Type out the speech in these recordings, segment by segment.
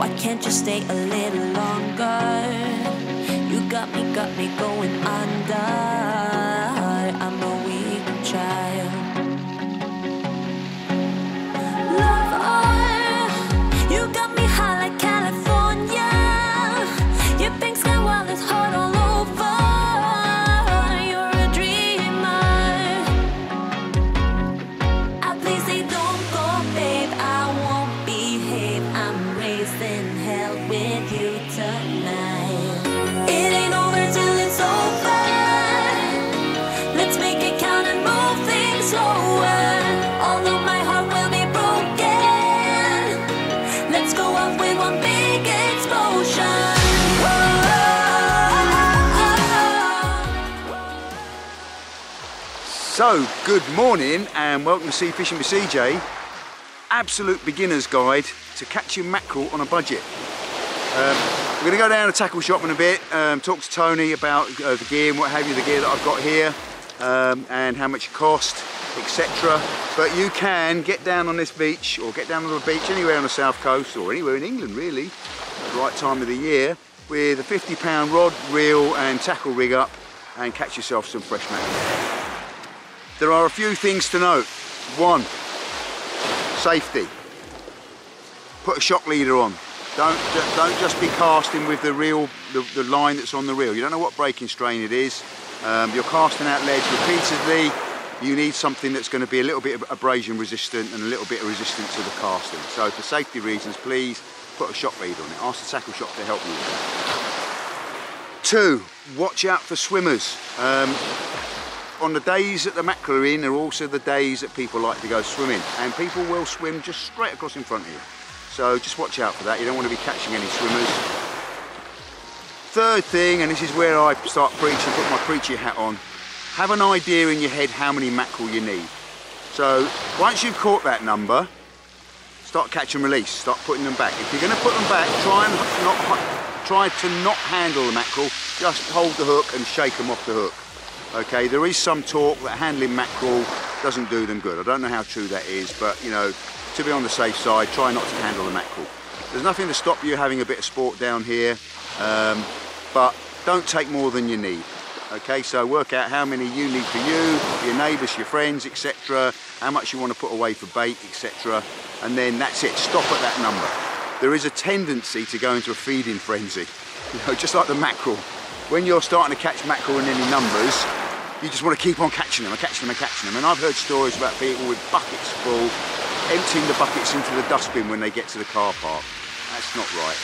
Why can't you stay a little longer? You got me, got me going under. So, good morning and welcome to Sea Fishing with CJ. Absolute beginner's guide to catching mackerel on a budget. Um, we're going to go down to tackle shop in a bit, um, talk to Tony about uh, the gear and what have you, the gear that I've got here, um, and how much it cost, etc. But you can get down on this beach or get down on the beach anywhere on the south coast or anywhere in England really, at the right time of the year, with a 50 pound rod, reel and tackle rig up and catch yourself some fresh mackerel. There are a few things to note. One, safety. Put a shock leader on. Don't, don't just be casting with the reel, the, the line that's on the reel. You don't know what breaking strain it is. Um, you're casting out ledge repeatedly. You need something that's going to be a little bit abrasion resistant and a little bit resistant to the casting. So for safety reasons, please put a shock leader on it. Ask the tackle shop to help you with that. Two, watch out for swimmers. Um, on the days that the mackerel are in are also the days that people like to go swimming. And people will swim just straight across in front of you. So just watch out for that. You don't want to be catching any swimmers. Third thing and this is where I start preaching put my preacher hat on. Have an idea in your head how many mackerel you need. So once you've caught that number start catch and release. Start putting them back. If you're going to put them back try and not try to not handle the mackerel. Just hold the hook and shake them off the hook Okay, there is some talk that handling mackerel doesn't do them good. I don't know how true that is, but you know, to be on the safe side, try not to handle the mackerel. There's nothing to stop you having a bit of sport down here, um, but don't take more than you need. Okay, so work out how many you need for you, your neighbours, your friends, etc. How much you want to put away for bait, etc. And then that's it. Stop at that number. There is a tendency to go into a feeding frenzy, you know, just like the mackerel when you're starting to catch mackerel in any numbers, you just want to keep on catching them and catching them and catching them. And I've heard stories about people with buckets full, emptying the buckets into the dustbin when they get to the car park. That's not right,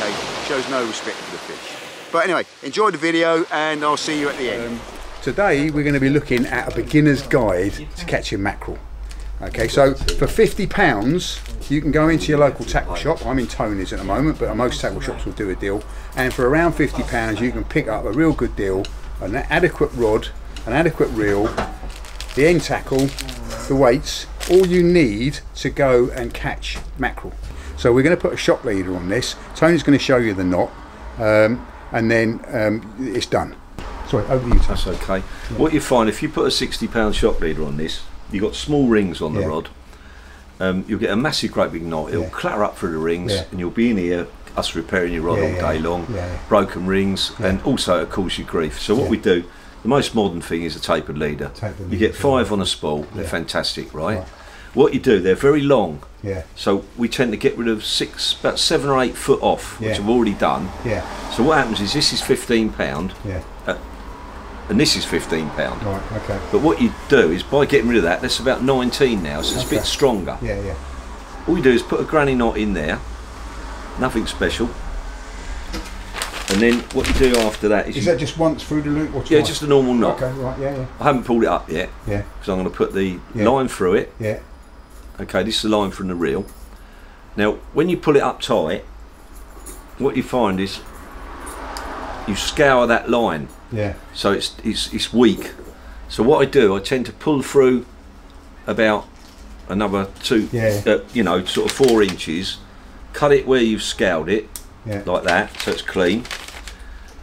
okay? Shows no respect for the fish. But anyway, enjoy the video and I'll see you at the end. Um, today we're going to be looking at a beginner's guide to catching mackerel. Okay, so for fifty pounds, you can go into your local tackle shop. I'm in Tony's at the moment, but most tackle shops will do a deal. And for around fifty pounds, you can pick up a real good deal, an adequate rod, an adequate reel, the end tackle, the weights, all you need to go and catch mackerel. So we're going to put a shock leader on this. Tony's going to show you the knot, um, and then um, it's done. Sorry, over to you, Tony. That's okay. What you find if you put a sixty pound shock leader on this, you've got small rings on the Yeah. rod. Um, you'll get a massive, great big knot. It'll Yeah. clatter up through the rings, and you'll be in here, us repairing your rod Yeah, all yeah, day long. yeah, yeah. Broken rings, Yeah. and also it cause you grief. So what Yeah. we do, the most modern thing is a tapered leader. Tapered you get five on a spool. They're fantastic, right? Right. What you do, they're very long. Yeah, So we tend to get rid of six, about seven or eight foot off, which Yeah. I've already done. yeah, So what happens is this is fifteen pound, yeah. Uh, and this is fifteen pound. Right, okay. But what you do is by getting rid of that, that's about 19 now, so it's a bit stronger. Yeah, yeah. All you do is put a granny knot in there, nothing special. And then what you do after that is, Is you, that just once through the loop or twice? yeah, just a normal knot. Okay, right, yeah, yeah. I haven't pulled it up yet Yeah, because I'm going to put the Yeah. line through it. yeah, Okay, this is the line from the reel. Now, when you pull it up tight, what you find is you scour that line yeah. so it's, it's it's weak. So what I do, I tend to pull through about another two, Yeah. uh, you know, sort of four inches. Cut it where you've scoured it, Yeah. like that, so it's clean,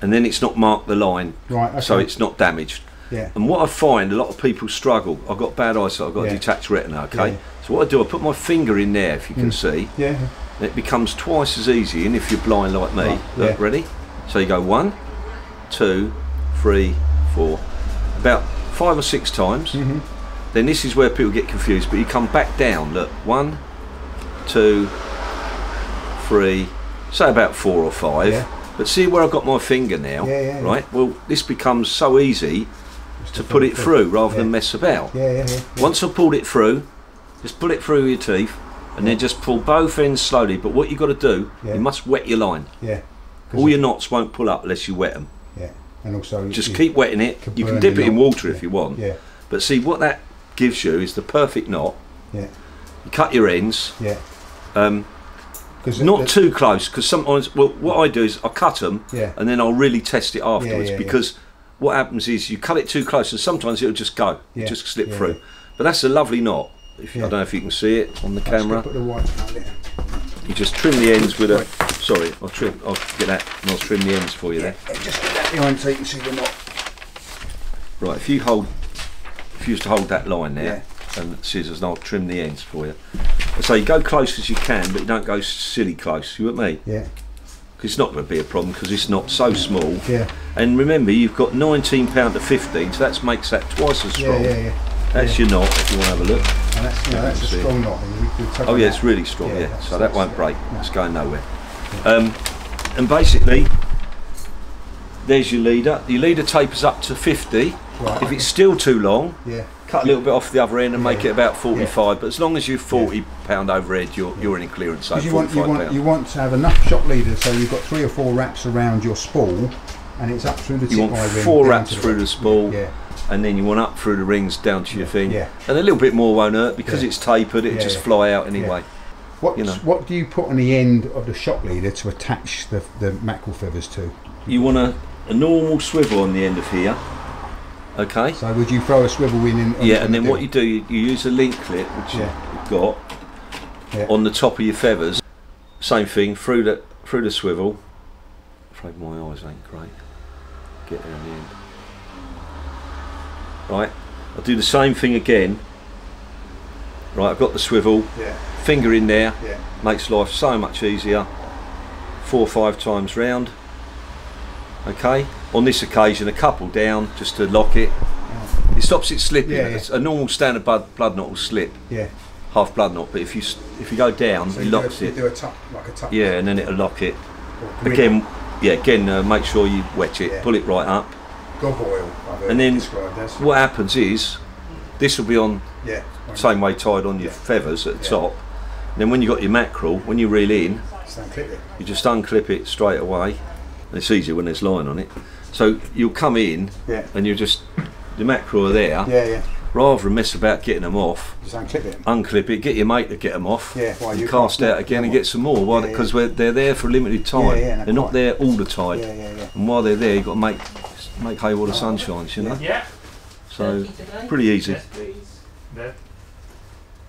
and then it's not marked the line, Right, okay. so it's not damaged. Yeah. And what I find, a lot of people struggle. I've got bad eyesight. I've got Yeah. a detached retina. Okay. Yeah. So what I do, I put my finger in there, if you can Mm. see, Yeah, it becomes twice as easy. And if you're blind like me, Right, look, yeah. ready? So you go one, two, three, four, about five or six times. Mm-hmm. Then this is where people get confused. But you come back down. Look, one, two, three, say about four or five. Yeah. But see where I've got my finger now, Yeah, right? Well, this becomes so easy to put it through rather than mess about. Yeah, yeah, yeah. yeah. Once I've pulled it through, just pull it through with your teeth and then just pull both ends slowly. But what you've got to do, you must wet your line. Yeah. All your knots won't pull up unless you wet them. Yeah. And also Just keep wetting it. can You can dip it in water if you want. Yeah. But see, what that gives you is the perfect knot. Yeah. You cut your ends, Yeah. um, not too close, because sometimes, well, what I do is I cut them Yeah. and then I'll really test it afterwards yeah, yeah. because what happens is you cut it too close and sometimes it'll just go, Yeah, it just slip through. But that's a lovely knot. If, I don't know if you can see it on the camera. The. You just trim the ends with a. Sorry, I'll trim. I'll get that and I'll trim the ends for you there. Just get that behind so you can see the knot. Right, if you hold, if you used to hold that line there and scissors, and I'll trim the ends for you. So you go close as you can, but you don't go silly close. You with me? Yeah. 'Cause it's not going to be a problem because it's not so small. Yeah. And remember, you've got 19 pound to 15, so that makes that twice as strong. yeah, yeah. That's your knot. If you want to have a look. And that's, you know, that's a strong knot. and we- we tug Oh yeah, it's really strong. Yeah, that's- so that won't break. no. It's going nowhere. Um, and basically, there's your leader. Your leader tapers up to 50. Right. If it's still too long, Yeah. Cut a little bit off the other end and make Yeah. it about 45. But as long as you're 40 pound overhead, you're you're in clearance. So you want, 45 you want pound. you want to have enough shock leaders so you've got three or four wraps around your spool, and it's up through the You want four wraps to the- through the spool. Yeah. and then you want up through the rings down to your thing. Yeah. And a little bit more won't hurt because Yeah. it's tapered. It'll Yeah, just fly out anyway. What You know. what do you put on the end of the shock leader to attach the the mackerel feathers to? You want a, a normal swivel on the end of here. Okay. So would you throw a swivel in? in Yeah, and then what you do, you, you use a link clip, which Yeah. you've got Yeah. on the top of your feathers. Same thing through the through the swivel. I'm Afraid my eyes ain't great. Get there in the end. Right, I'll do the same thing again. Right, I've got the swivel, Yeah. finger in there, Yeah. makes life so much easier. Four or five times round. Okay, on this occasion, a couple down just to lock it. It stops it slipping. Yeah, yeah. A normal standard blood, blood knot will slip, Yeah. half blood knot, but if you if you go down, So it you do a- locks it. do a tuck like a tuck. Yeah, and then it'll lock it. Again, yeah, again, uh, make sure you wet it, pull it right up. gob oil. And then. What happens is, this will be on Yeah. same way tied on your feathers at the top. Then when you have got your mackerel, when you reel in, it. you just unclip it straight away. It's easier when there's line on it. So you'll come in Yeah. and you just the mackerel are there. Yeah, yeah. Rather than mess about getting them off, Just unclip it. unclip it, get your mate to get them off. Yeah, while and you cast out again and get some more. Why? yeah, yeah. Because they're there for a limited time. Yeah, yeah, no, they're not there all the time. Yeah, yeah, yeah. And while they're there, you've got to make make hay while the sun shines. You know. Yeah. So pretty easy. Yes, please.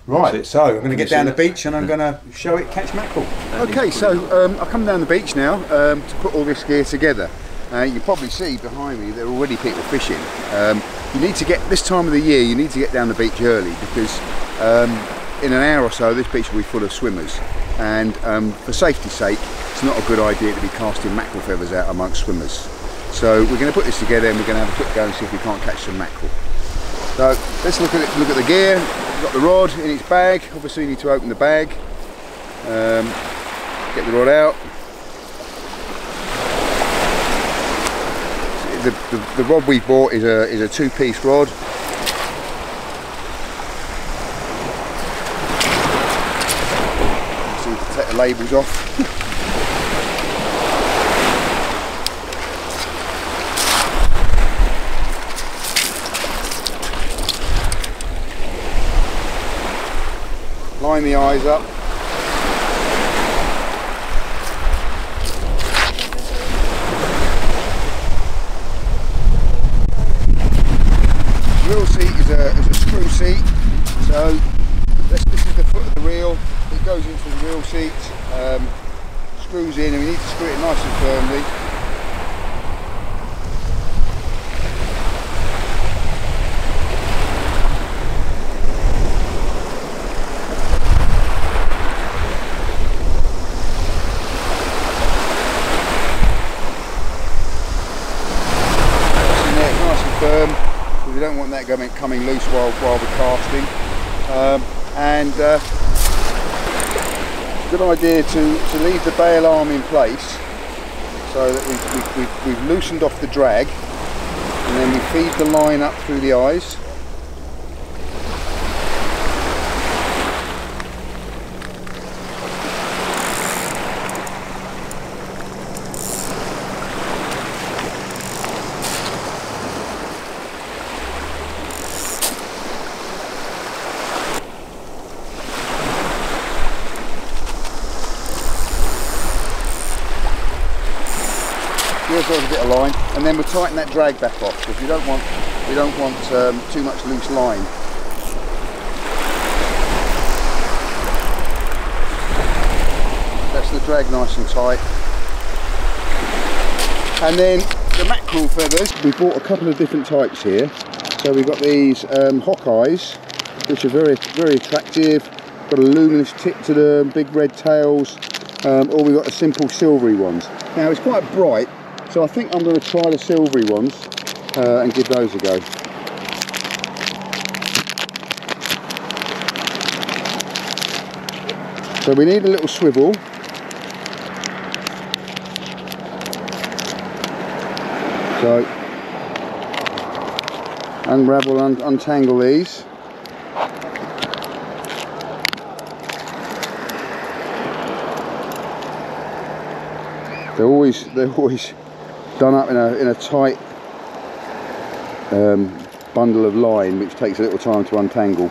Right, so I'm going to get down the beach and I'm going to show it catch mackerel. Okay, so um, I've come down the beach now um, to put all this gear together. Uh, you probably see behind me there are already people fishing. Um, you need to get this time of the year. You need to get down the beach early because um, in an hour or so this beach will be full of swimmers. And um, for safety's sake, it's not a good idea to be casting mackerel feathers out amongst swimmers. So we're going to put this together and we're going to have a quick go and see if we can't catch some mackerel. So let's look at it. Look at the gear. We've got the rod in its bag. Obviously, you need to open the bag. Um, get the rod out. The, the, the rod we bought is a is a two-piece rod. So you take the labels off. Line the eyes up. Reel seat is a, is a screw seat. So this, this is the foot of the wheel. It goes into the reel seat, um, screws in, and we need to screw it nice and firmly. That coming, loose while, while we're casting. Um, and uh, good idea to, to leave the bail arm in place so that we've, we've, we've loosened off the drag and then we feed the line up through the eyes. Here's a bit of line, and then we'll tighten that drag back off because we don't want we don't want um, too much loose line. That's the drag nice and tight. And then the mackerel feathers, we bought a couple of different types here. So we've got these um, Hokkais, which are very very attractive. Got a luminous tip to them, big red tails, um, or we've got the simple silvery ones. Now it's quite bright, so I think I'm going to try the silvery ones uh, and give those a go. So we need a little swivel. So unravel, un untangle these. They're always they're always done up in a in a tight um, bundle of line, which takes a little time to untangle.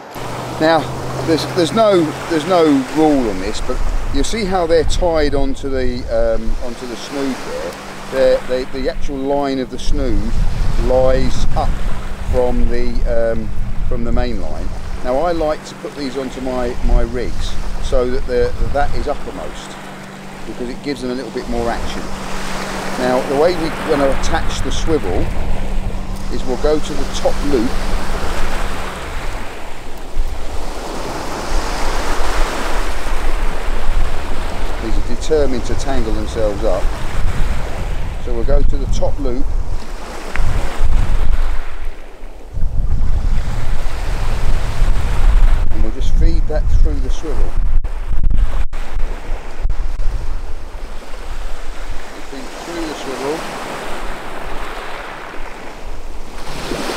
Now, there's there's no there's no rule on this, but you see how they're tied onto the um, onto the snood there. They're, the actual line of the snood lies up from the um, from the main line. Now I like to put these onto my my rigs so that the, that is uppermost because it gives them a little bit more action. Now the way we're going to attach the swivel is we'll go to the top loop These are determined to tangle themselves up. So we'll go to the top loop and we'll just feed that through the swivel. feed through the swivel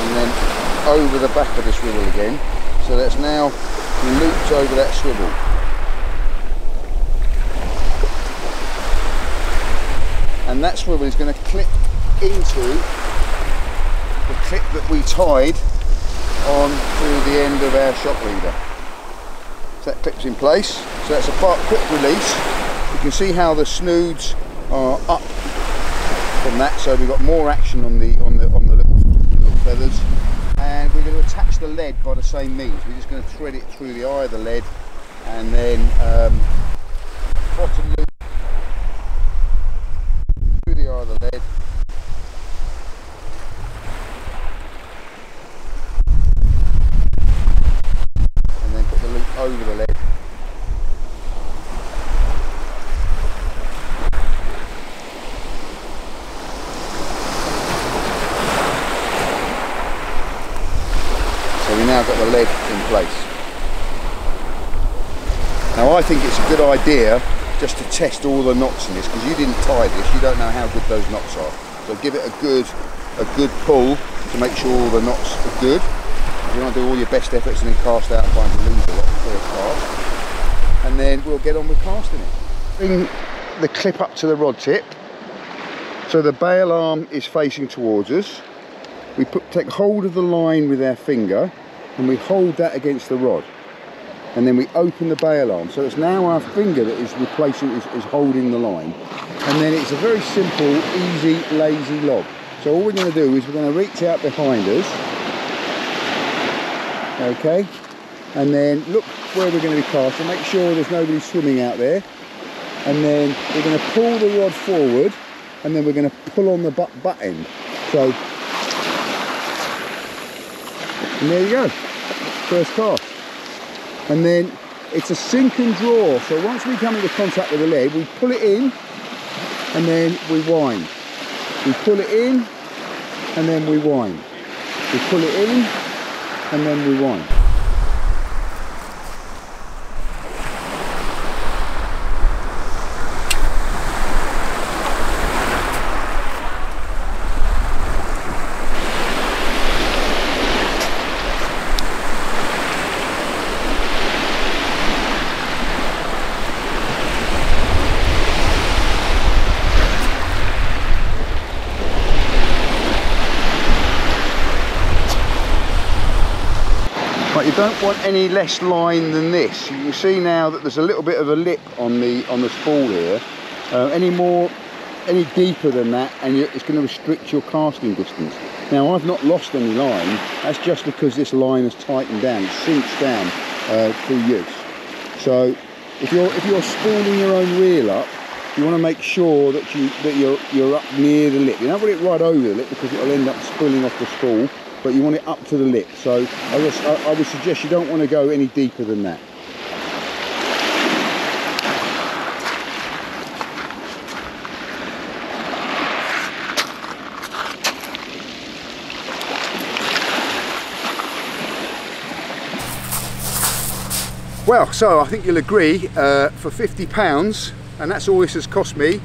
and then over the back of the swivel again. So that's now looped over that swivel. And that swivel is going to clip into the clip that we tied on to the end of our shock leader. So that clips in place. So that's a part quick release. You can see how the snoods are up from that, so we've got more action on the on the on the little, little feathers. And we're going to attach the lead by the same means. We're just going to thread it through the eye of the lead, and then um, bottom loop through the eye of the lead. And then put the loop over the lead. So we now got the lead in place. Now I think it's a good idea just to test all the knots in this because you didn't tie this, you don't know how good those knots are. So give it a good a good pull to make sure all the knots are good. You want to do all your best efforts and then cast out and find the a lot first cast. And then we'll get on with casting it. Bring the clip up to the rod tip. So the bail arm is facing towards us. We put, take hold of the line with our finger and we hold that against the rod. And then we open the bail arm. So it's now our finger that is replacing, is, is holding the line. And then it's a very simple, easy, lazy lob. So all we're going to do is we're going to reach out behind us. Okay. And then look where we're going to be casting. Make sure there's nobody swimming out there. And then we're going to pull the rod forward and then we're going to pull on the butt, butt end. So and there you go, first cast. And then it's a sink and draw. So once we come into contact with the lead, we pull it in and then we wind. We pull it in and then we wind. We pull it in and then rewind. But don't want any less line than this. You can see now that there's a little bit of a lip on the on the spool here. Uh, any more, any deeper than that, and it's going to restrict your casting distance. Now I've not lost any line. That's just because this line has tightened down. Sinks down uh, through use. So if you're if you're spooling your own reel up, you want to make sure that you that you're you're up near the lip. You don't want it right over the lip because it'll end up spooling off the spool. But you want it up to the lip. So I, I, I would suggest you don't want to go any deeper than that. Well, so I think you'll agree uh, for 50 pounds, and that's all this has cost me,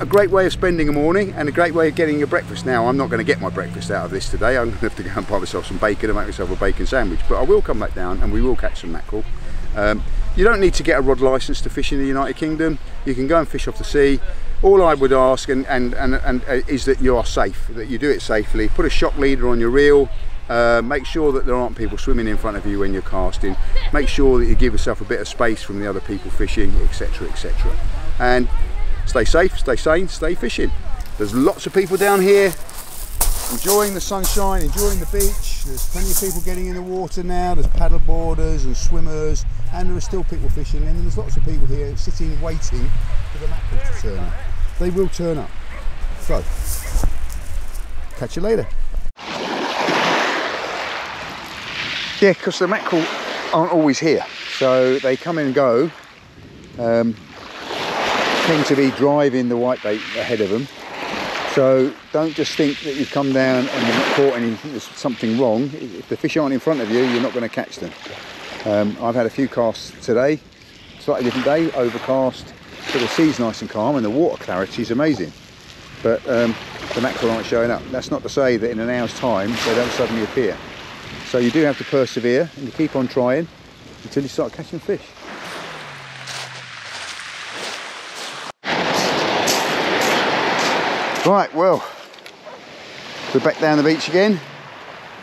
a great way of spending a morning and a great way of getting your breakfast. Now, I'm not going to get my breakfast out of this today. I'm going to have to go and buy myself some bacon and make myself a bacon sandwich, but I will come back down and we will catch some mackerel. Um, you don't need to get a rod license to fish in the United Kingdom. You can go and fish off the sea. All I would ask and, and, and, and uh, is that you are safe, that you do it safely. Put a shock leader on your reel. Uh, make sure that there aren't people swimming in front of you when you're casting. Make sure that you give yourself a bit of space from the other people fishing, etc, etc. And stay safe, stay sane, stay fishing. There's lots of people down here enjoying the sunshine, enjoying the beach. There's plenty of people getting in the water now. There's paddle boarders and swimmers, and there are still people fishing. And there's lots of people here sitting, waiting for the mackerel to turn up. They will turn up. So, catch you later. Yeah, because the mackerel aren't always here, so they come and go. Um, tend to be driving the whitebait ahead of them. So don't just think that you've come down and you've not caught anything, there's something wrong. If the fish aren't in front of you, you're not going to catch them. Um, I've had a few casts today, slightly different day, overcast, but the sea's nice and calm and the water clarity is amazing. But um, the mackerel aren't showing up. That's not to say that in an hour's time they don't suddenly appear. So you do have to persevere and you keep on trying until you start catching fish. Right, well, we're back down the beach again.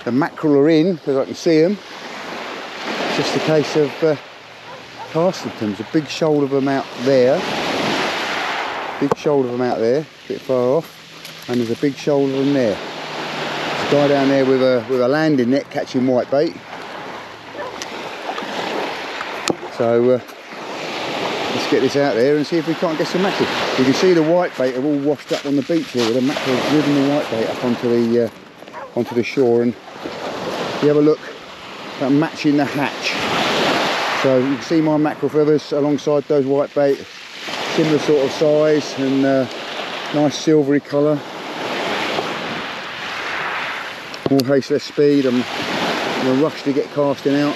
The mackerel are in because I can see them. It's just a case of uh, casting them. There's a big shoal of them out there. Big shoal of them out there, a bit far off. And there's a big shoal of them there. There's a guy down there with a with a landing net catching whitebait. So uh, let's get this out there and see if we can't get some mackerel. You can see the whitebait are all washed up on the beach here. The mackerel driven the whitebait up onto the uh, onto the shore, and you have a look at matching the hatch. So you can see my mackerel feathers alongside those whitebait, similar sort of size and uh, nice silvery colour. More haste, less speed. I'm in a rush to get casting out.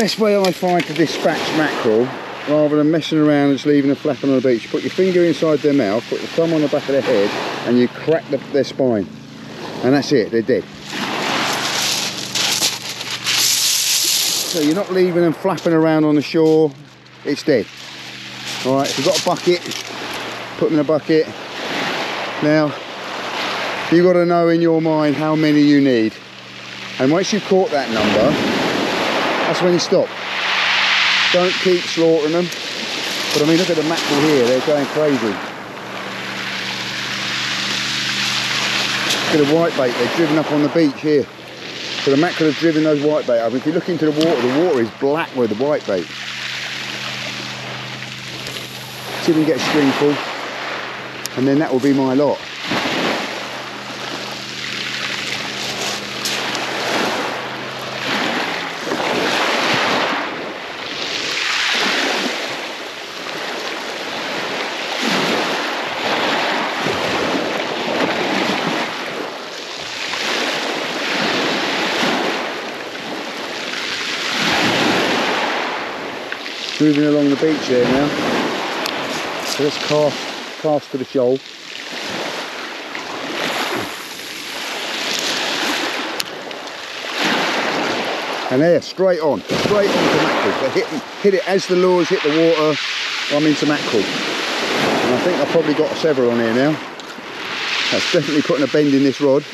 best way I find to dispatch mackerel rather than messing around and just leaving them flapping on the beach. Put your finger inside their mouth, put your thumb on the back of their head, and you crack the, their spine. And that's it, they're dead. So you're not leaving them flapping around on the shore, it's dead. Alright, if you've got a bucket, put them in a bucket. Now, you've got to know in your mind how many you need. And once you've caught that number, that's when you stop. Don't keep slaughtering them. But I mean, look at the mackerel here, they're going crazy. Look at the whitebait, they're driven up on the beach here. So the mackerel have driven those whitebait up. If you look into the water, the water is black with the whitebait. See if we can get a string full. And then that will be my lot. Moving along the beach here now. So let's cast, cast to the shoal. And there, straight on, straight on to mackerel. Hit, hit it as the lures hit the water, I'm into mackerel. And I think I've probably got several on here now. That's definitely putting a bend in this rod.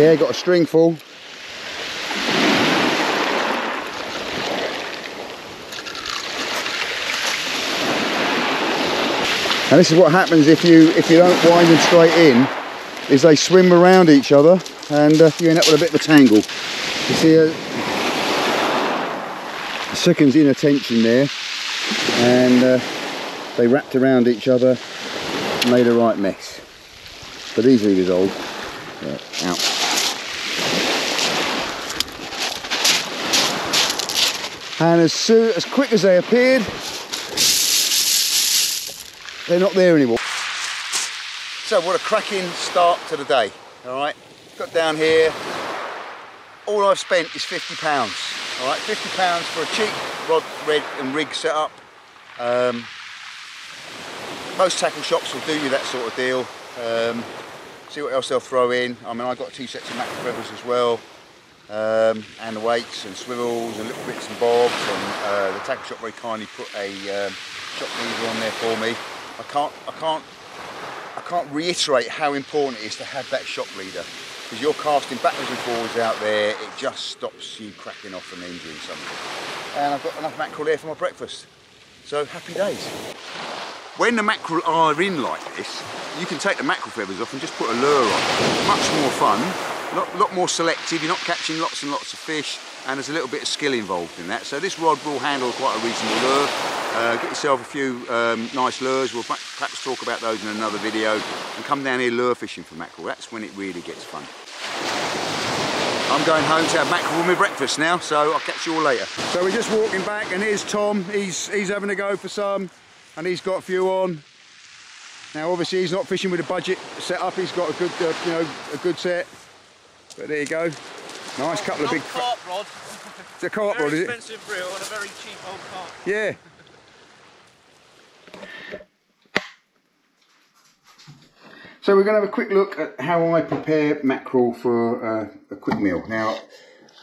Yeah, got a string full. And this is what happens if you if you don't wind them straight in, is they swim around each other and uh, you end up with a bit of a tangle. You see, uh, the second's in a tension there, and uh, they wrapped around each other, made a right mess. But easily resolved. Yeah, out. And as soon, as quick as they appeared, they're not there anymore. So what a cracking start to the day, all right? Got down here, all I've spent is 50 pounds, all right? 50 pounds for a cheap rod, red and rig setup. Um, most tackle shops will do you that sort of deal. Um, see what else they'll throw in. I mean, I got two sets of mackerel feathers as well. Um, and weights and swivels and little bits and bobs and uh, the tackle shop very kindly put a um, shock leader on there for me. I can't, I can't, I can't reiterate how important it is to have that shock leader because you're casting backwards and forwards out there. It just stops you cracking off and injuring something. And I've got enough mackerel here for my breakfast. So happy days. When the mackerel are in like this, you can take the mackerel feathers off and just put a lure on. Much more fun a lot, lot more selective, you're not catching lots and lots of fish and there's a little bit of skill involved in that. So this rod will handle quite a reasonable lure. Uh, get yourself a few um, nice lures, we'll perhaps talk about those in another video and come down here lure fishing for mackerel, that's when it really gets fun. I'm going home to have mackerel with my breakfast now, so I'll catch you all later. So we're just walking back and here's Tom, he's, he's having a go for some and he's got a few on. Now obviously he's not fishing with a budget set up, he's got a good, uh, you know, a good set. But there you go. Nice couple of big. carp rod. It's a carp rod, is it? Very expensive reel and a very cheap old carp. Yeah. So we're going to have a quick look at how I prepare mackerel for uh, a quick meal. Now,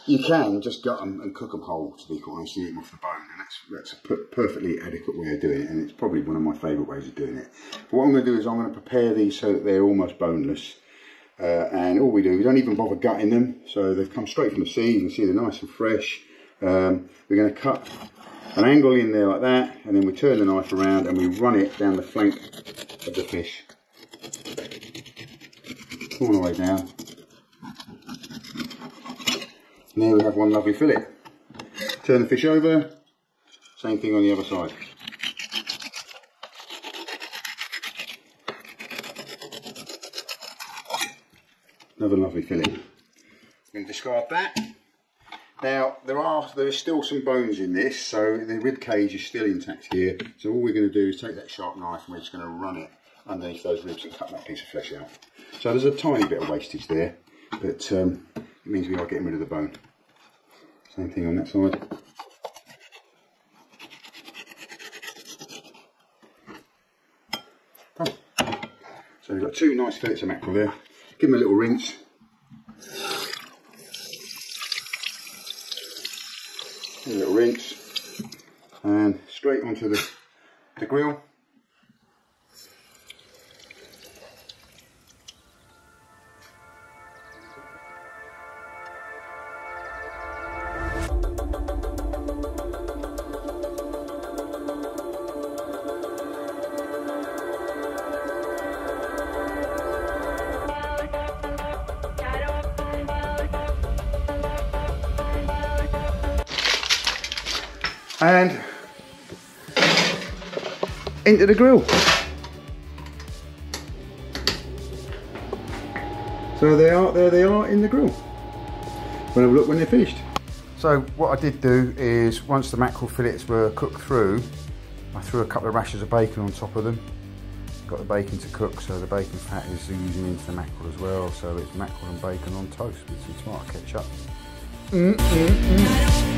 you can just gut them and cook them whole, to be quite honest, and eat them off the bone, and that's, that's a perfectly adequate way of doing it, and it's probably one of my favourite ways of doing it. But what I'm going to do is I'm going to prepare these so that they're almost boneless. Uh, and all we do, we don't even bother gutting them, so they've come straight from the sea, you can see they're nice and fresh. Um, we're going to cut an angle in there like that, and then we turn the knife around and we run it down the flank of the fish. All the way down. And there we have one lovely fillet. Turn the fish over, same thing on the other side. Another lovely fillet. I'm going to discard that. Now there are there are still some bones in this, so the rib cage is still intact here. So all we're going to do is take that sharp knife and we're just going to run it underneath those ribs and cut that piece of flesh out. So there's a tiny bit of wastage there, but um, it means we are getting rid of the bone. Same thing on that side. So we've got two nice fillets of mackerel there. Give them a little rinse. a little rinse and straight onto the, the grill. And into the grill. So they are there they are in the grill. We'll have a look when they're finished. So what I did do is once the mackerel fillets were cooked through, I threw a couple of rashers of bacon on top of them. Got the bacon to cook, so the bacon fat is oozing into the mackerel as well. So it's mackerel and bacon on toast with some tomato ketchup. Mm -mm -mm.